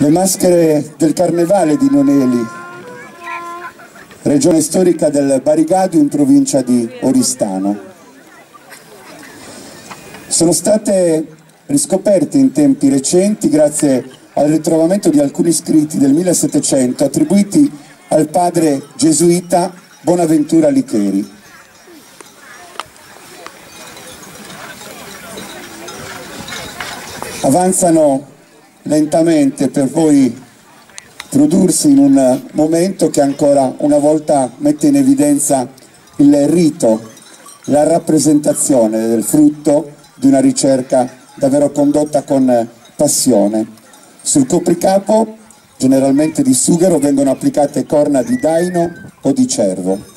Le maschere del carnevale di Noneli, regione storica del Barigadio in provincia di Oristano. Sono state riscoperte in tempi recenti grazie al ritrovamento di alcuni scritti del 1700 attribuiti al padre gesuita Bonaventura Licheri. Avanzano lentamente per poi prodursi in un momento che ancora una volta mette in evidenza il rito, la rappresentazione del frutto di una ricerca davvero condotta con passione. Sul copricapo, generalmente di sughero, vengono applicate corna di daino o di cervo.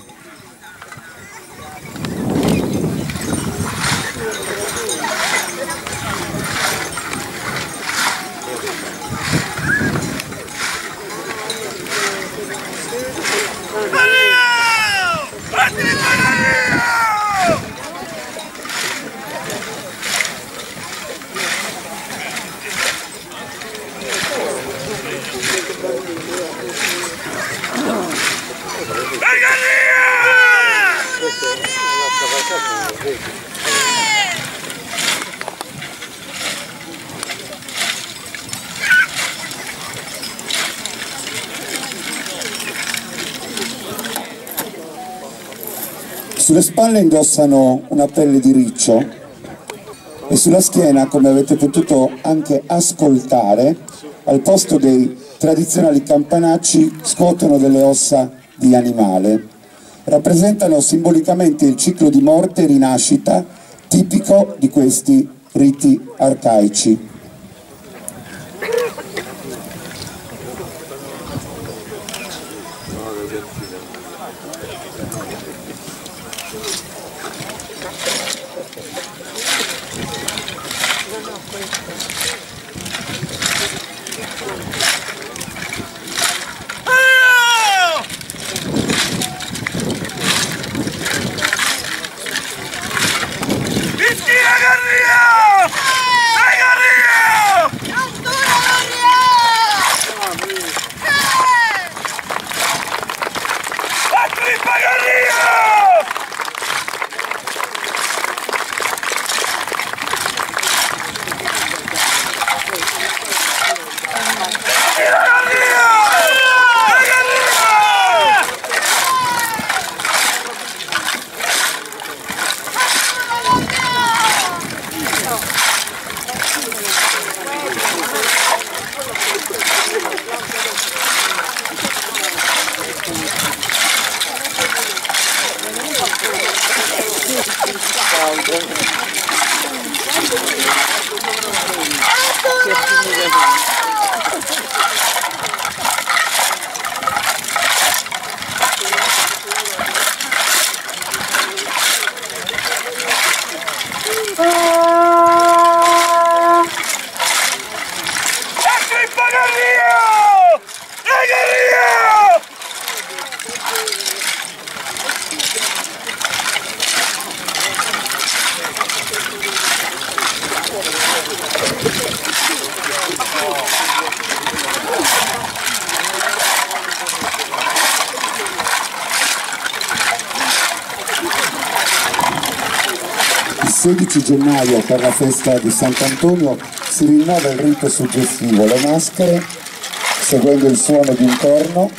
Sulle spalle indossano una pelle di riccio e sulla schiena, come avete potuto anche ascoltare, al posto dei tradizionali campanacci scuotono delle ossa di animale. Rappresentano simbolicamente il ciclo di morte e rinascita tipico di questi riti arcaici. Il 16 gennaio per la festa di Sant'Antonio si rinnova il rito suggestivo, le maschere, seguendo il suono di un corno,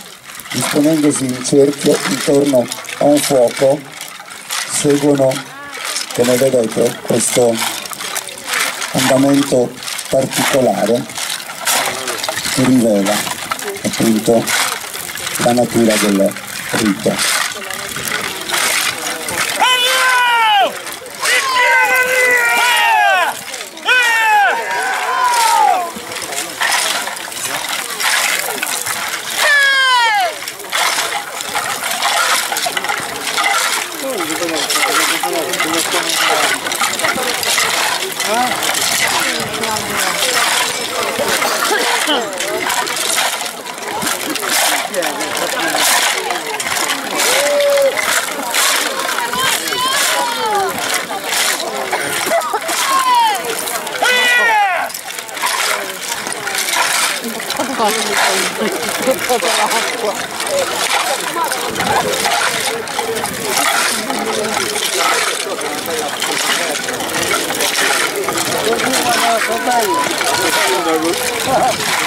disponendosi in cerchio intorno a un fuoco, seguono, come vedete, questo andamento particolare che rivela appunto la natura del rito.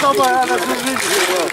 Давай, она кузить его.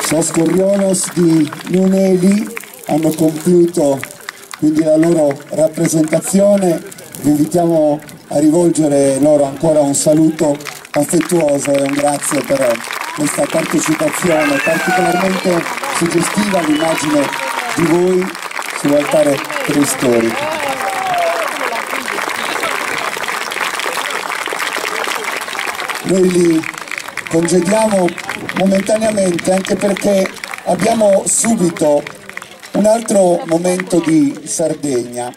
Sascoriolos di Nuneli hanno compiuto quindi la loro rappresentazione, vi invitiamo a rivolgere loro ancora un saluto affettuoso e un grazie per questa partecipazione particolarmente suggestiva l'immagine di voi sull'altare preistorico. Noi li congediamo momentaneamente anche perché abbiamo subito un altro momento di Sardegna